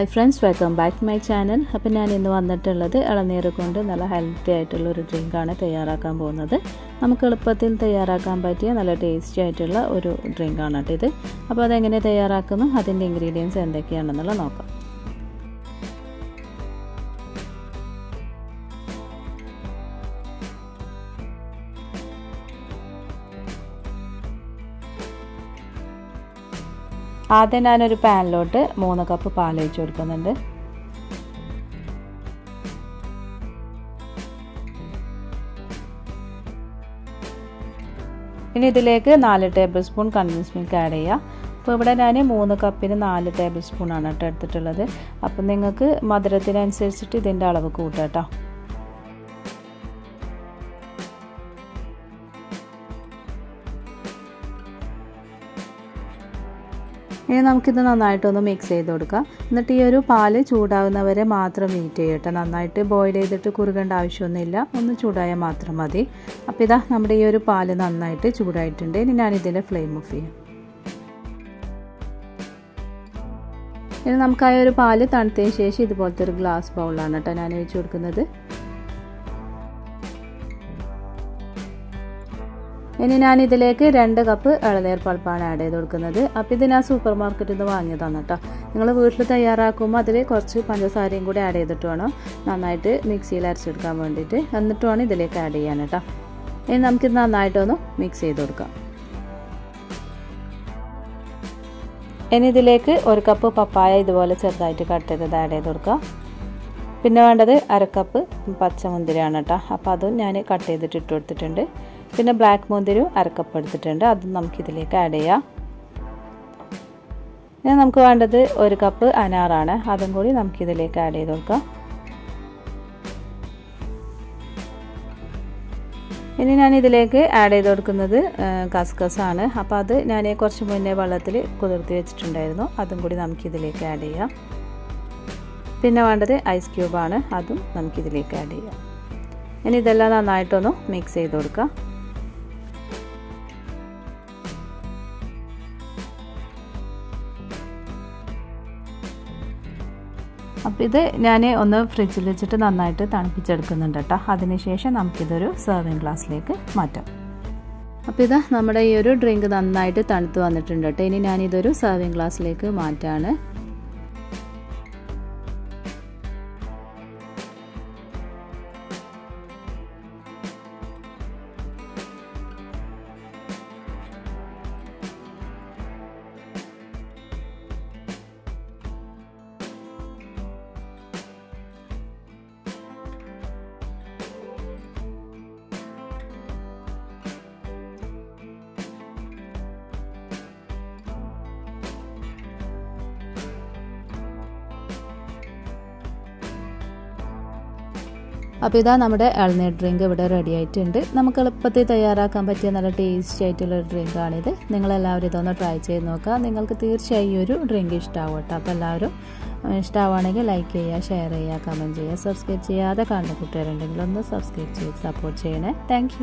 Hi friends welcome back to my channel അപ്പോൾ ഞാൻ ഇന്ന് വന്നിട്ടുള്ളത് ഇളനീർ കൊണ്ട് നല്ല ഹെൽത്തി ആയിട്ടുള്ള ഒരു ഡ്രിങ്കാണ് തയ്യാറാക്കാൻ പോകുന്നത്. നമുക്ക് എളുപ്പത്തിൽ തയ്യാറാക്കാൻ പറ്റിയ നല്ല ടേസ്റ്റി ആയിട്ടുള്ള ഒരു ഡ്രിങ്കാണ് കേട്ടോ ഇത്. അപ്പോൾ അതെങ്ങനെ തയ്യാറാക്കുന്നു അതിന്റെ ഇൻഗ്രീഡിയൻസ് എന്തൊക്കെയാണെന്നുള്ളത് നോക്കാം. ആദ്യം ഞാനൊരു പാനിലോട്ട് മൂന്ന് കപ്പ് പാൽ ഒഴിച്ച് കൊടുക്കുന്നുണ്ട്. ഇനി ഇതിലേക്ക് നാല് table spoon contents milk add ചെയ്യുക അപ്പോൾ ഇവിടെ ഞാൻ മൂന്ന് കപ്പിന് നാല് ടേബിൾ സ്പൂണാണ് കേട്ടോ എടുത്തിട്ടുള്ളത്. അപ്പം നിങ്ങൾക്ക് മധുരത്തിനനുസരിച്ചിട്ട് ഇതിന്റെ അളവ് കൂട്ടാം കേട്ടോ. ഇനി നമുക്കിത് നന്നായിട്ടൊന്ന് മിക്സ് ചെയ്ത് കൊടുക്കാം എന്നിട്ട് ഈ ഒരു പാൽ ചൂടാവുന്നവരെ മാത്രം വെയിറ്റ് ചെയ്യട്ടെ. നന്നായിട്ട് ബോയിൽ ചെയ്തിട്ട് കുറുകേണ്ട ആവശ്യമൊന്നുമില്ല. ഒന്ന് ചൂടായാൽ മാത്രം മതി. അപ്പോൾ ഇതാ നമ്മുടെ ഈ ഒരു പാൽ നന്നായിട്ട് ചൂടായിട്ടുണ്ട്. ഇനി ഞാനിതിന്റെ ഫ്ലെയിം ഓഫ് ചെയ്യാം. ഇനി നമുക്ക് ആ ഒരു പാൽ തണുത്തതിന് ശേഷം ഇതുപോലത്തെ ഒരു ഗ്ലാസ് ബൗളാണ് കേട്ടോ ഞാൻ ഒഴിച്ചു കൊടുക്കുന്നത്. ഇനി ഞാൻ ഇതിലേക്ക് രണ്ട് കപ്പ് ഇളനീർ പൾപ്പാണ് ആഡ് ചെയ്ത് കൊടുക്കുന്നത്. അപ്പോൾ ഇത് ഞാൻ സൂപ്പർ മാർക്കറ്റിൽ നിന്ന് വാങ്ങിയതാണ് കേട്ടോ നിങ്ങൾ വീട്ടിൽ തയ്യാറാക്കുമ്പോൾ അതിൽ കുറച്ച് പഞ്ചസാരയും കൂടി ആഡ് ചെയ്തിട്ട് വേണം നന്നായിട്ട് മിക്സിയിൽ അരച്ചെടുക്കാൻ വേണ്ടിയിട്ട്. എന്നിട്ട് വേണം ഇതിലേക്ക് ആഡ് ചെയ്യാൻ കേട്ടോ ഇനി നമുക്കിത് നന്നായിട്ടൊന്ന് മിക്സ് ചെയ്ത് കൊടുക്കാം. ഇനി ഇതിലേക്ക് ഒരു കപ്പ് പപ്പായ ഇതുപോലെ ചെറുതായിട്ട് കട്ട് ചെയ്തത് ആഡ് ചെയ്ത് കൊടുക്കാം. പിന്നെ വേണ്ടത് അരക്കപ്പ് പച്ചമുന്തിരിയാണ് കേട്ടോ അപ്പോൾ അതും ഞാൻ കട്ട് ചെയ്തിട്ട് ഇട്ട് കൊടുത്തിട്ടുണ്ട്. പിന്നെ ബ്ലാക്ക് മുന്തിരി അരക്കപ്പ് എടുത്തിട്ടുണ്ട് അതും നമുക്കിതിലേക്ക് ആഡ് ചെയ്യാം. ഇനി നമുക്ക് വേണ്ടത് ഒരു കപ്പ് അനാറാണ്. അതും കൂടി നമുക്കിതിലേക്ക് ആഡ് ചെയ്ത് കൊടുക്കാം. ഇനി ഞാൻ ഇതിലേക്ക് ആഡ് ചെയ്ത് കൊടുക്കുന്നത് കസ്കസാണ്. അപ്പോൾ അത് ഞാൻ കുറച്ച് മുന്നേ വെള്ളത്തിൽ കുതിർത്തി വെച്ചിട്ടുണ്ടായിരുന്നു. അതും കൂടി നമുക്കിതിലേക്ക് ആഡ് ചെയ്യാം. പിന്നെ വേണ്ടത് ഐസ് ക്യൂബാണ് അതും നമുക്കിതിലേക്ക് ആഡ് ചെയ്യാം. ഇനി ഇതെല്ലാം നന്നായിട്ടൊന്ന് മിക്സ് ചെയ്ത് കൊടുക്കാം. അപ്പോൾ ഇത് ഞാൻ ഒന്ന് ഫ്രിഡ്ജിൽ വെച്ചിട്ട് നന്നായിട്ട് തണുപ്പിച്ചെടുക്കുന്നുണ്ട് കേട്ടോ. അതിനുശേഷം നമുക്കിതൊരു സെർവിങ് ഗ്ലാസ്സിലേക്ക് മാറ്റാം. അപ്പോൾ ഇത് നമ്മുടെ ഈ ഒരു ഡ്രിങ്ക് നന്നായിട്ട് തണുത്ത് വന്നിട്ടുണ്ട് കേട്ടോ. ഇനി ഞാനിതൊരു സെർവിങ് ഗ്ലാസ്സിലേക്ക് മാറ്റാണ്. അപ്പോൾ ഇതാ നമ്മുടെ ഇളനീർ ഡ്രിങ്ക് ഇവിടെ റെഡി ആയിട്ടുണ്ട്. നമുക്ക് എളുപ്പത്തിൽ തയ്യാറാക്കാൻ പറ്റിയ നല്ല ടേസ്റ്റി ആയിട്ടുള്ള ഡ്രിങ്കാണിത് നിങ്ങളെല്ലാവരും ഇതൊന്ന് ട്രൈ ചെയ്ത് നോക്കുക. നിങ്ങൾക്ക് തീർച്ചയായും ഒരു ഡ്രിങ്ക് ഇഷ്ടമാവും കേട്ടോ. അപ്പോൾ എല്ലാവരും ഇഷ്ടമാണെങ്കിൽ ലൈക്ക് ചെയ്യുക ഷെയർ ചെയ്യുക കമന്റ് ചെയ്യുക സബ്സ്ക്രൈബ് ചെയ്യാതെ കാണുന്ന കുട്ടികളുണ്ടെങ്കിൽ ഒന്ന് സബ്സ്ക്രൈബ് ചെയ്ത് സപ്പോർട്ട് ചെയ്യണേ. താങ്ക്